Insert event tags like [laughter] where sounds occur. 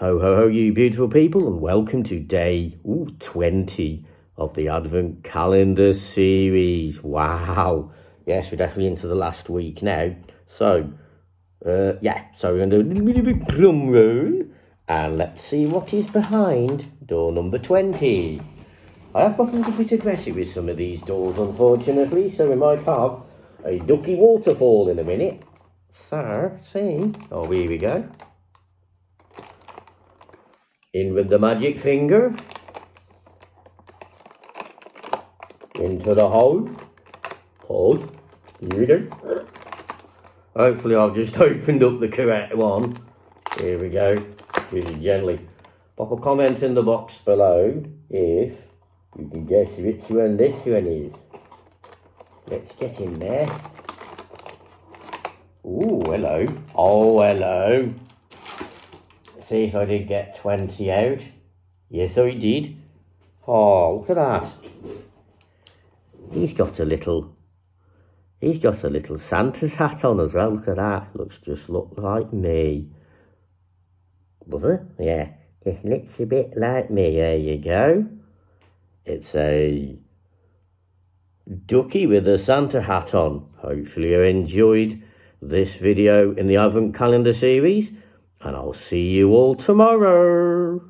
Ho, ho, ho, you beautiful people, and welcome to day ooh, 20 of the Advent Calendar series. Wow. Yes, we're definitely into the last week now. So, uh, yeah, so we're going to do a little bit of a drum roll, and let's see what is behind door number 20. I have gotten a bit aggressive with some of these doors, unfortunately, so we might have a ducky waterfall in a minute. So, see, oh, here we go. In with the magic finger. Into the hole. Pause. Go. Hopefully I've just [laughs] opened up the correct one. Here we go. Really gently. Pop a comment in the box below if you can guess which one this one is. Let's get in there. Ooh, hello. Oh, hello see if I did get 20 out. Yes, I did. Oh, look at that. He's got a little, he's got a little Santa's hat on as well. Look at that. Looks just look like me. It? Yeah. Just looks a bit like me. There you go. It's a ducky with a Santa hat on. Hopefully you enjoyed this video in the Advent Calendar series and I'll see you all tomorrow.